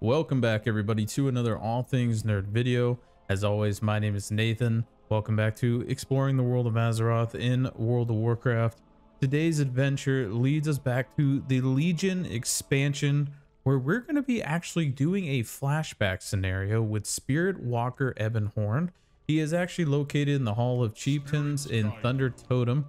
Welcome back everybody to another All Things Nerd video. As always, my name is Nathan. Welcome back to Exploring the World of Azeroth in World of Warcraft. Today's adventure leads us back to the Legion expansion where we're going to be actually doing a flashback scenario with Spirit Walker Ebonhorn. He is actually located in the Hall of Chieftains in Thunder Totem.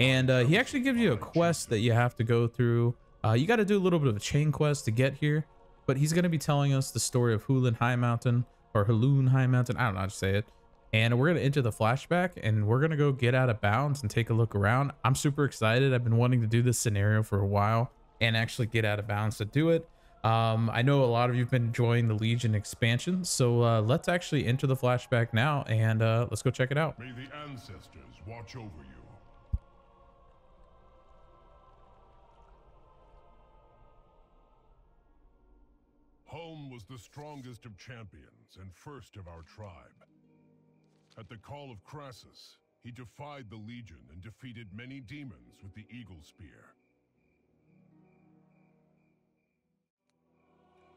And uh, he actually gives you a quest that you have to go through. Uh, you got to do a little bit of a chain quest to get here but he's going to be telling us the story of Hulun High Mountain or Hulun High Mountain. I don't know how to say it. And we're going to enter the flashback and we're going to go get out of bounds and take a look around. I'm super excited. I've been wanting to do this scenario for a while and actually get out of bounds to do it. Um, I know a lot of you have been enjoying the Legion expansion, so uh, let's actually enter the flashback now and uh, let's go check it out. May the ancestors watch over you. Huln was the strongest of champions and first of our tribe. At the call of Crassus, he defied the Legion and defeated many demons with the Eagle Spear.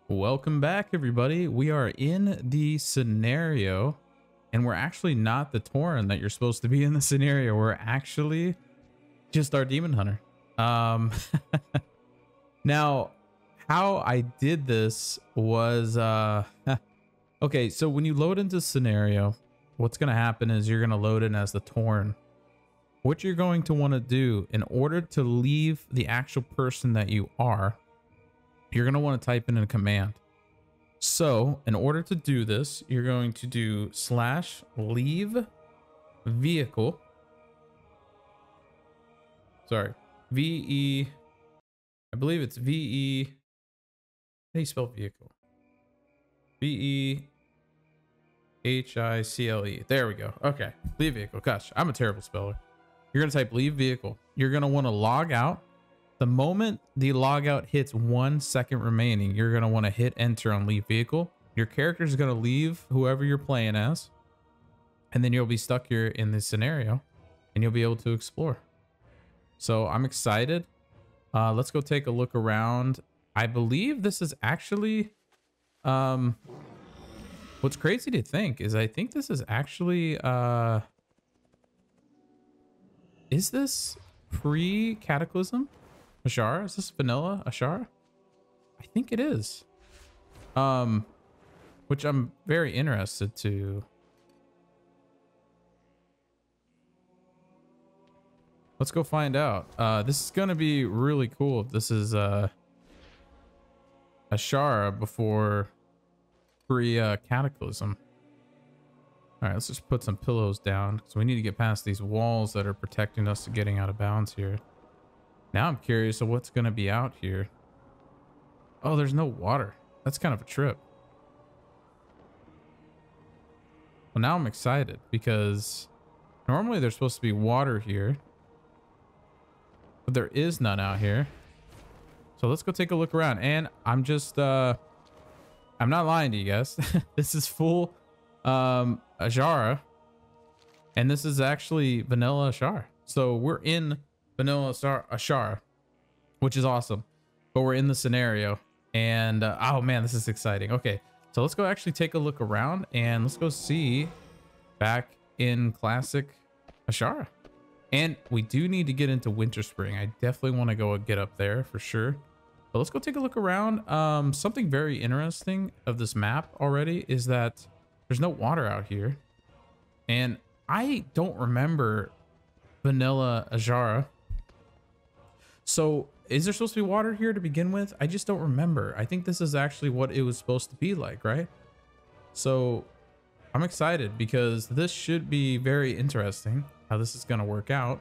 Welcome back, everybody. We are in the scenario, and we're actually not the Tauren that you're supposed to be in the scenario. We're actually just our Demon Hunter. Um, now, how I did this was, uh, okay, so when you load into scenario, what's going to happen is you're going to load in as the Tauren. What you're going to want to do in order to leave the actual person that you are, you're going to want to type in a command. So in order to do this, you're going to do slash leave vehicle. Sorry, V-E, I believe it's V-E do you spell vehicle? V E H I C L E. There we go. Okay. Leave vehicle. Gosh, I'm a terrible speller. You're going to type leave vehicle. You're going to want to log out. The moment the logout hits one second remaining, you're going to want to hit enter on leave vehicle. Your character is going to leave whoever you're playing as. And then you'll be stuck here in this scenario and you'll be able to explore. So I'm excited. Uh, let's go take a look around I believe this is actually, um, what's crazy to think is I think this is actually, uh, is this pre-Cataclysm? Azshara? Is this vanilla Azshara? I think it is. Um, which I'm very interested to. Let's go find out. Uh, this is going to be really cool this is, uh, Azshara before pre uh, Cataclysm. All right, let's just put some pillows down so we need to get past these walls that are protecting us to getting out of bounds here. Now I'm curious of what's going to be out here. Oh, there's no water. That's kind of a trip. Well, now I'm excited because normally there's supposed to be water here. But there is none out here. So let's go take a look around. And I'm just, uh, I'm not lying to you guys. this is full, um, Azshara. And this is actually vanilla Azshara. So we're in vanilla Azshara, which is awesome. But we're in the scenario. And, uh, oh man, this is exciting. Okay. So let's go actually take a look around and let's go see back in classic Azshara. And we do need to get into Winterspring. I definitely want to go get up there for sure. But let's go take a look around. Um, something very interesting of this map already is that there's no water out here. And I don't remember vanilla Azshara. So is there supposed to be water here to begin with? I just don't remember. I think this is actually what it was supposed to be like, right? So I'm excited because this should be very interesting how this is going to work out.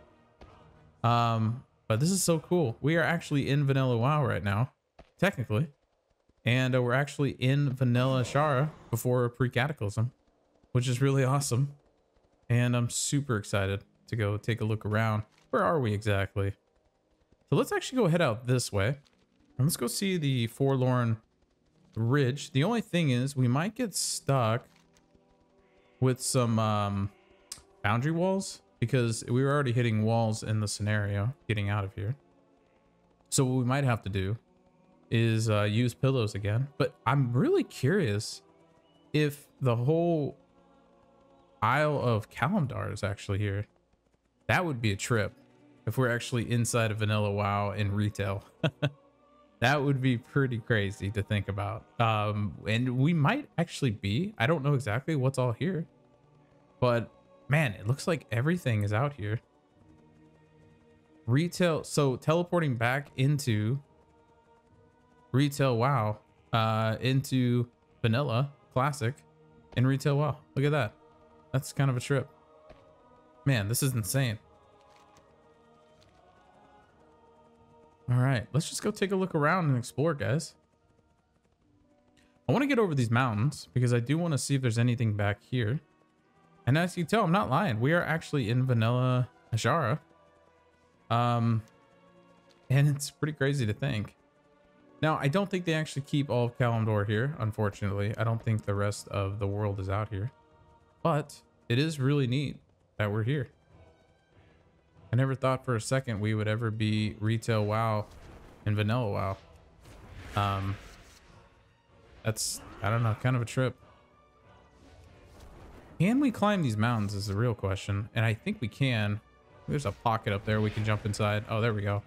Um, but this is so cool. We are actually in Vanilla WoW right now, technically. And uh, we're actually in Vanilla Azshara before pre-Cataclysm, which is really awesome. And I'm super excited to go take a look around. Where are we exactly? So let's actually go head out this way. And let's go see the Forlorn Ridge. The only thing is we might get stuck with some um, boundary walls because we were already hitting walls in the scenario getting out of here. So what we might have to do is uh, use pillows again. But I'm really curious if the whole Isle of Kalimdor is actually here. That would be a trip if we're actually inside of Vanilla WoW in retail. that would be pretty crazy to think about. Um, and we might actually be. I don't know exactly what's all here. But man, it looks like everything is out here. Retail. So teleporting back into retail WoW, uh, into vanilla classic in retail WoW. Look at that. That's kind of a trip. Man, this is insane. All right, let's just go take a look around and explore, guys. I want to get over these mountains because I do want to see if there's anything back here. And as you tell, I'm not lying. We are actually in Vanilla Azshara. Um, and it's pretty crazy to think. Now, I don't think they actually keep all of Kalimdor here, unfortunately. I don't think the rest of the world is out here. But it is really neat that we're here. I never thought for a second we would ever be retail WoW and vanilla WoW. Um, that's, I don't know, kind of a trip. Can we climb these mountains is the real question. And I think we can. There's a pocket up there we can jump inside. Oh, there we go.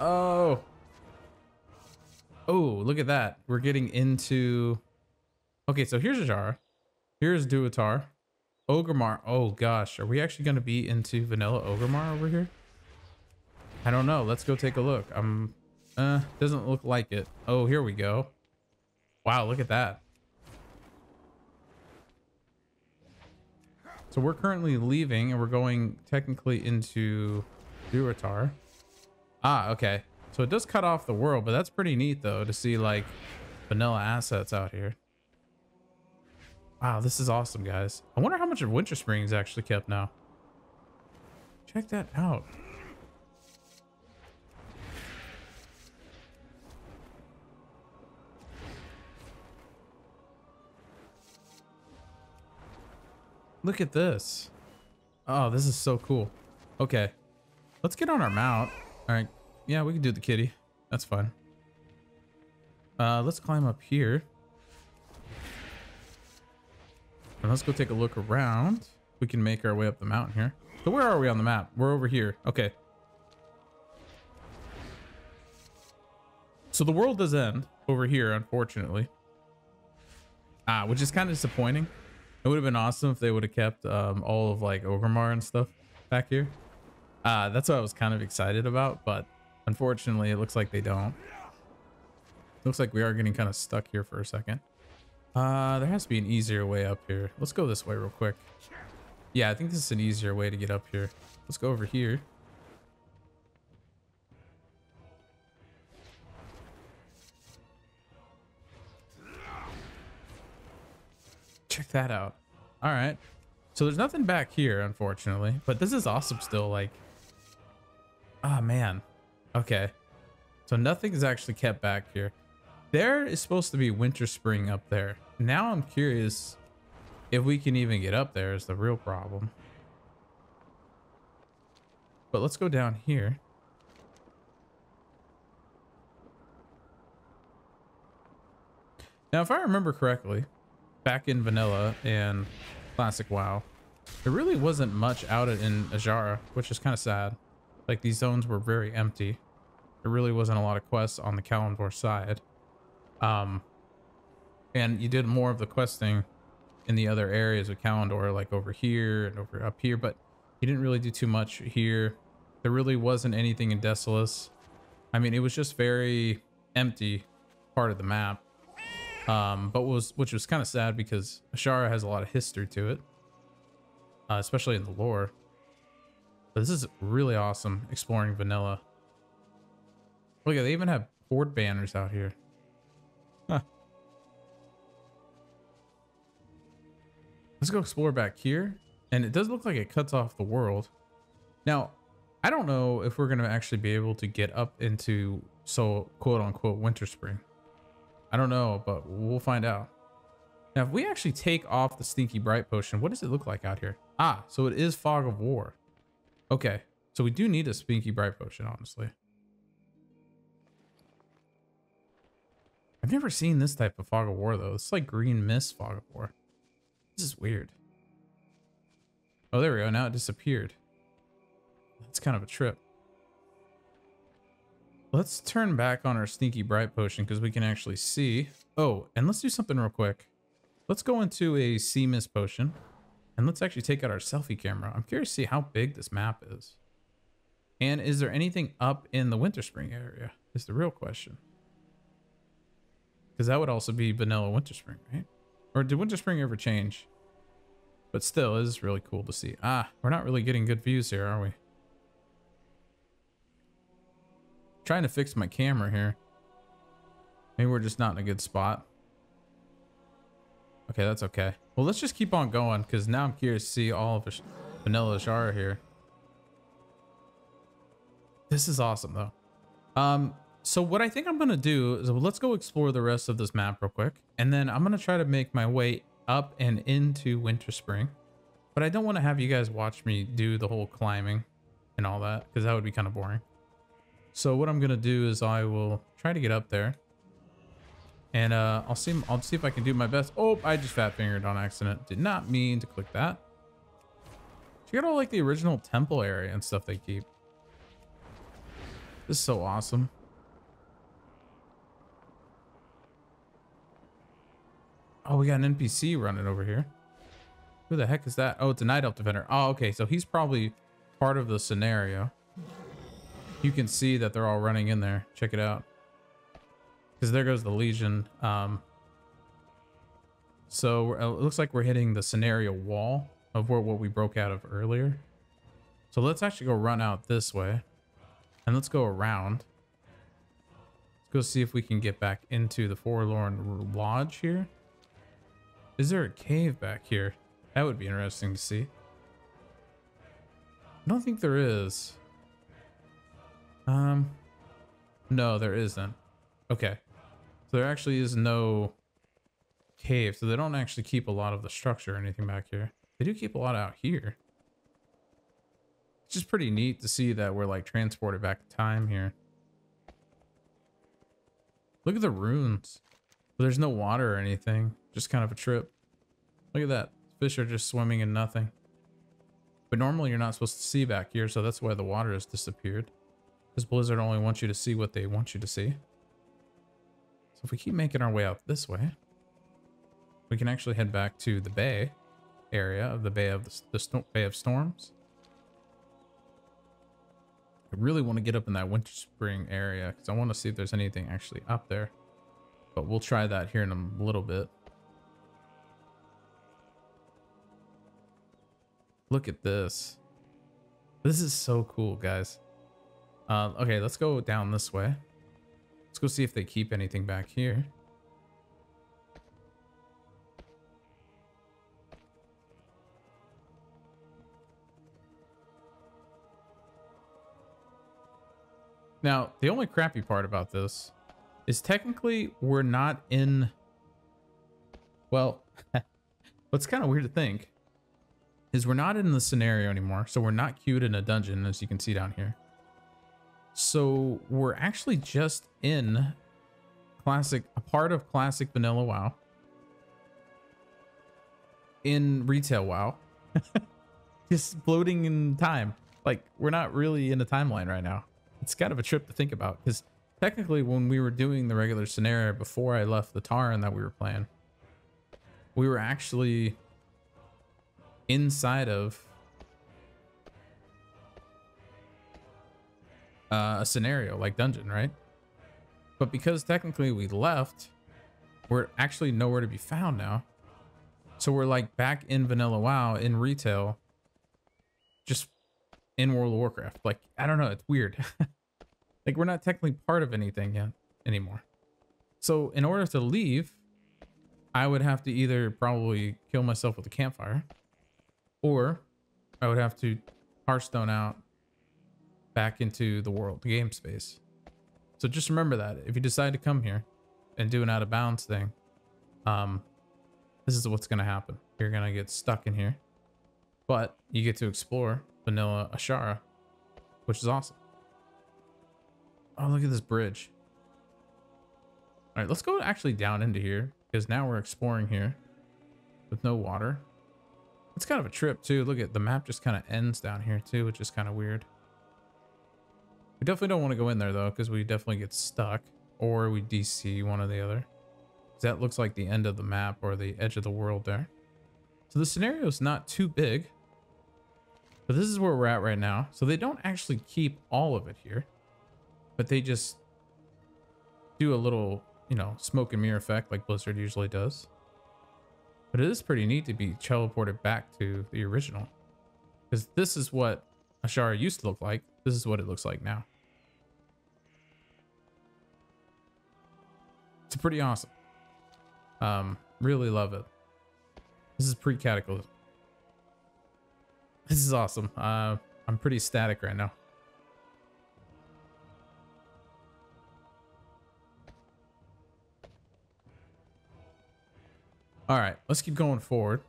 Oh. Oh, look at that. We're getting into... Okay, so here's Azshara. Here's Durotar. Orgrimmar. Oh gosh, are we actually going to be into vanilla Orgrimmar over here? I don't know. Let's go take a look. I'm uh doesn't look like it. Oh, here we go. Wow, look at that. So we're currently leaving and we're going technically into Durotar. Ah, okay. So it does cut off the world, but that's pretty neat though to see like vanilla assets out here. Wow, this is awesome, guys. I wonder how much of Winterspring is actually kept now. Check that out. Look at this. Oh, this is so cool. Okay. Let's get on our mount. All right. Yeah, we can do the kitty. That's fine. Uh, let's climb up here. And let's go take a look around. We can make our way up the mountain here. So where are we on the map? We're over here. Okay. So the world does end over here, unfortunately. Ah, which is kind of disappointing. It would have been awesome if they would have kept um, all of like Orgrimmar and stuff back here. Uh, that's what I was kind of excited about, but unfortunately it looks like they don't. Looks like we are getting kind of stuck here for a second. Uh, there has to be an easier way up here. Let's go this way real quick. Yeah, I think this is an easier way to get up here. Let's go over here. Check that out. All right. So there's nothing back here, unfortunately, but this is awesome still. Like, ah, oh, man. Okay. So nothing is actually kept back here. There is supposed to be Winterspring up there. Now I'm curious if we can even get up there is the real problem. But let's go down here. Now, if I remember correctly, back in Vanilla and Classic WoW, there really wasn't much out in Azshara, which is kind of sad. Like, these zones were very empty. There really wasn't a lot of quests on the Kalimdor side. Um, and you did more of the questing in the other areas of Kalimdor, like over here and over up here, but you didn't really do too much here. There really wasn't anything in Desolace. I mean, it was just very empty part of the map. Um, but was which was kind of sad because Azshara has a lot of history to it, uh, especially in the lore. But this is really awesome exploring vanilla. Look at they even have horde banners out here. Huh. Let's go explore back here. And it does look like it cuts off the world. Now, I don't know if we're going to actually be able to get up into so quote unquote Winterspring. I don't know, but we'll find out. Now, if we actually take off the Stinky Bright Potion, what does it look like out here? Ah, so it is Fog of War. Okay, so we do need a Stinky Bright Potion, honestly. I've never seen this type of fog of war though. It's like green mist fog of war. This is weird. Oh, there we go. Now it disappeared. That's kind of a trip. Let's turn back on our Stinky Bright Potion because we can actually see. Oh, and let's do something real quick. Let's go into a sea mist potion and let's actually take out our selfie camera. I'm curious to see how big this map is. And is there anything up in the Winterspring area is the real question. Because that would also be vanilla Winterspring, right? Or did Winterspring ever change? But still, it is really cool to see. Ah, we're not really getting good views here, are we? Trying to fix my camera here. Maybe we're just not in a good spot. Okay, that's okay. Well, let's just keep on going because now I'm curious to see all of vanilla Azshara here. This is awesome though. Um, so what I think I'm going to do is let's go explore the rest of this map real quick. And then I'm going to try to make my way up and into Winterspring. But I don't want to have you guys watch me do the whole climbing and all that because that would be kind of boring. So what I'm gonna do is I will try to get up there. And uh, I'll see I'll see if I can do my best. Oh, I just fat fingered on accident. Did not mean to click that. Check out all like the original temple area and stuff they keep. This is so awesome. Oh, we got an NPC running over here. Who the heck is that? Oh, it's a Night Elf Defender. Oh, okay. So he's probably part of the scenario you can see that they're all running in there. Check it out. Because there goes the Legion. Um, so uh, it looks like we're hitting the scenario wall of where, what we broke out of earlier. So let's actually go run out this way. And let's go around. Let's go see if we can get back into the Forlorn Lodge here. Is there a cave back here? That would be interesting to see. I don't think there is. Um, no, there isn't. Okay. So there actually is no cave. So they don't actually keep a lot of the structure or anything back here. They do keep a lot out here. It's just pretty neat to see that we're like transported back in time here. Look at the runes. There's no water or anything. Just kind of a trip. Look at that. Fish are just swimming in nothing. But normally you're not supposed to see back here, so that's why the water has disappeared. Because Blizzard only wants you to see what they want you to see. So if we keep making our way out this way, we can actually head back to the bay area of the Bay of the, the Bay of Storms. I really want to get up in that Winterspring area because I want to see if there's anything actually up there. But we'll try that here in a little bit. Look at this. This is so cool, guys. Uh, okay, let's go down this way. Let's go see if they keep anything back here. Now, the only crappy part about this is technically we're not in... Well, what's kind of weird to think is we're not in the scenario anymore. So we're not queued in a dungeon, as you can see down here. So we're actually just in classic, a part of classic vanilla WoW in retail WoW, just floating in time. Like we're not really in a timeline right now. It's kind of a trip to think about because technically when we were doing the regular scenario before I left the Tauren that we were playing, we were actually inside of uh, a scenario like dungeon, right? But because technically we left, we're actually nowhere to be found now. So we're like back in vanilla WoW in retail, just in World of Warcraft. Like, I don't know, it's weird. like we're not technically part of anything yet anymore. So in order to leave, I would have to either probably kill myself with a campfire or I would have to Hearthstone out back into the world, the game space. So just remember that if you decide to come here and do an out of bounds thing, um, this is what's going to happen. You're going to get stuck in here, but you get to explore vanilla Azshara, which is awesome. Oh, look at this bridge. All right, let's go actually down into here because now we're exploring here with no water. It's kind of a trip too. Look at the map just kind of ends down here too, which is kind of weird. We definitely don't want to go in there though, because we definitely get stuck or we DC one or the other. That looks like the end of the map or the edge of the world there. So the scenario is not too big, but this is where we're at right now. So they don't actually keep all of it here, but they just do a little, you know, smoke and mirror effect like Blizzard usually does. But it is pretty neat to be teleported back to the original. Because this is what Azshara used to look like. This is what it looks like now. It's pretty awesome. Um, really love it. This is pre-cataclysm. This is awesome. Uh, I'm pretty static right now. All right, let's keep going forward.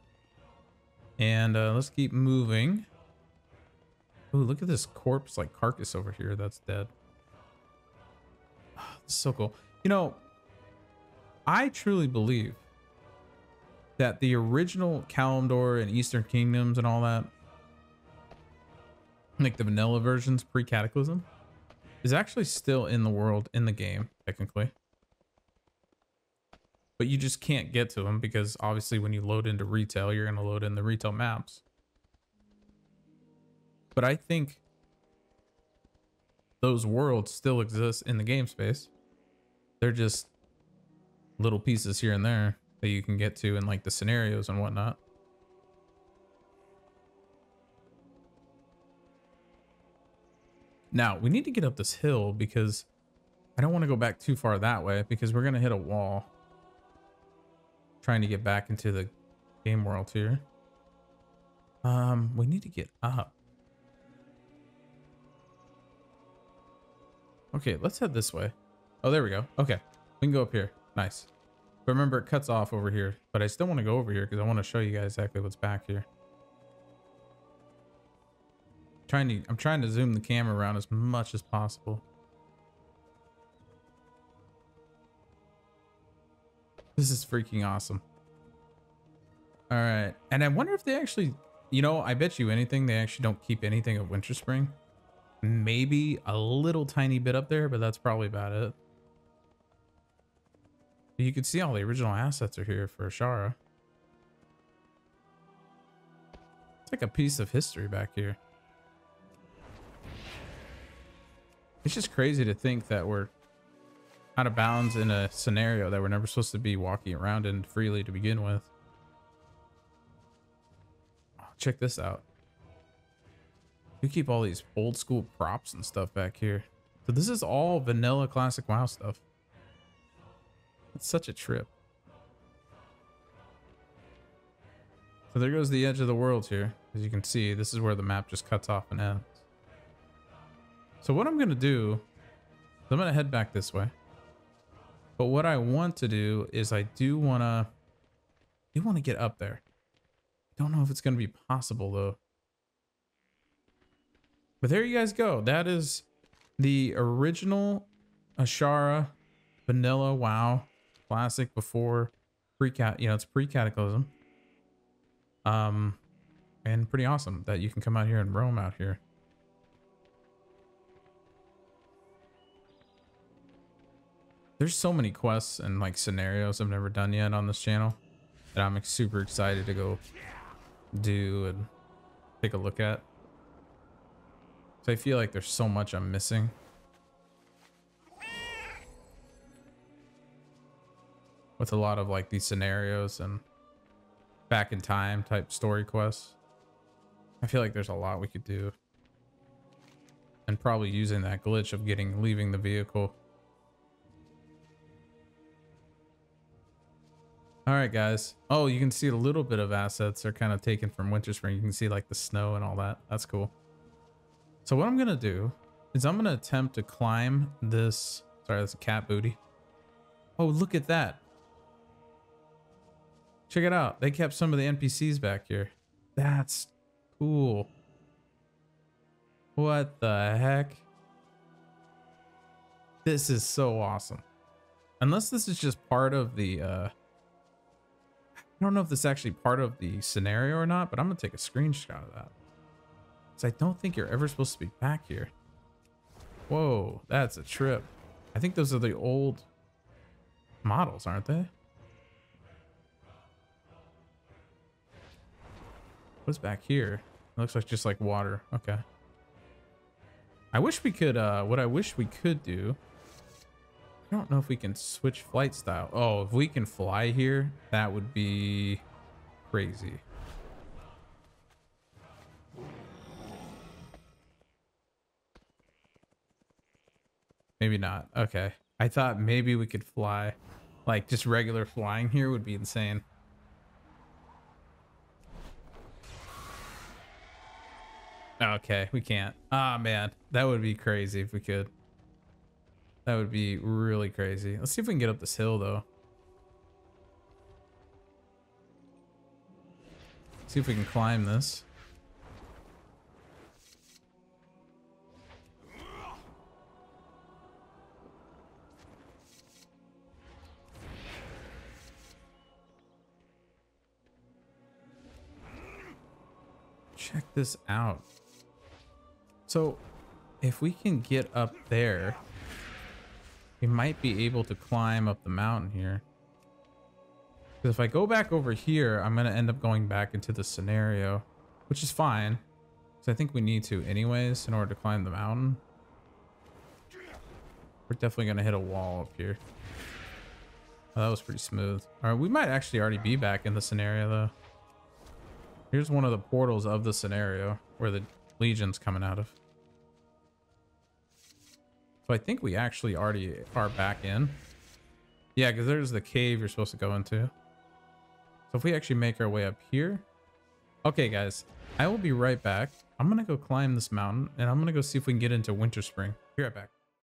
And uh, let's keep moving. Oh, look at this corpse, like carcass over here that's dead. So cool. You know, I truly believe that the original Kalimdor and Eastern Kingdoms and all that, like the vanilla versions pre-Cataclysm, is actually still in the world in the game, technically but you just can't get to them because obviously when you load into retail, you're going to load in the retail maps. But I think those worlds still exist in the game space. They're just little pieces here and there that you can get to in like the scenarios and whatnot. Now, we need to get up this hill because I don't want to go back too far that way because we're going to hit a wall trying to get back into the game world here. Um, we need to get up. Okay, let's head this way. Oh, there we go. Okay, we can go up here. Nice. But remember, it cuts off over here. But I still want to go over here because I want to show you guys exactly what's back here. I'm trying to, I'm trying to zoom the camera around as much as possible. This is freaking awesome. All right. And I wonder if they actually, you know, I bet you anything, they actually don't keep anything of Winterspring. Maybe a little tiny bit up there, but that's probably about it. You can see all the original assets are here for Azshara. It's like a piece of history back here. It's just crazy to think that we're out of bounds in a scenario that we're never supposed to be walking around in freely to begin with. Oh, check this out. We keep all these old school props and stuff back here. So this is all vanilla classic WoW stuff. It's such a trip. So there goes the edge of the world here. As you can see, this is where the map just cuts off and ends. So what I'm going to do, I'm going to head back this way. But what I want to do is I do want to, do want to get up there. Don't know if it's going to be possible though. But there you guys go. That is the original Azshara vanilla WoW classic before pre-cat, you know, it's pre-cataclysm. Um, and pretty awesome that you can come out here and roam out here. There's so many quests and like scenarios I've never done yet on this channel that I'm super excited to go do and take a look at. So I feel like there's so much I'm missing. With a lot of like these scenarios and back in time type story quests. I feel like there's a lot we could do. And probably using that glitch of getting leaving the vehicle All right, guys. Oh, you can see a little bit of assets are kind of taken from Winterspring. You can see like the snow and all that. That's cool. So what I'm going to do is I'm going to attempt to climb this. Sorry, that's a cat booty. Oh, look at that. Check it out. They kept some of the NPCs back here. That's cool. What the heck? This is so awesome. Unless this is just part of the, uh, I don't know if this is actually part of the scenario or not, but I'm going to take a screenshot of that. I don't think you're ever supposed to be back here. Whoa, that's a trip. I think those are the old models, aren't they? What's back here? It looks like just like water. Okay. I wish we could, uh, what I wish we could do I don't know if we can switch flight style. Oh, if we can fly here, that would be crazy. Maybe not. Okay. I thought maybe we could fly. Like, just regular flying here would be insane. Okay, we can't. Ah, oh, man. That would be crazy if we could. That would be really crazy. Let's see if we can get up this hill though. See if we can climb this. This out. So if we can get up there, we might be able to climb up the mountain here. Because if I go back over here, I'm going to end up going back into the scenario, which is fine. Because I think we need to anyways in order to climb the mountain. We're definitely going to hit a wall up here. Oh, that was pretty smooth. All right, we might actually already be back in the scenario though. Here's one of the portals of the scenario where the Legion's coming out of. So I think we actually already are back in. Yeah, because there's the cave you're supposed to go into. So if we actually make our way up here. Okay, guys, I will be right back. I'm going to go climb this mountain and I'm going to go see if we can get into Winterspring. Be right back.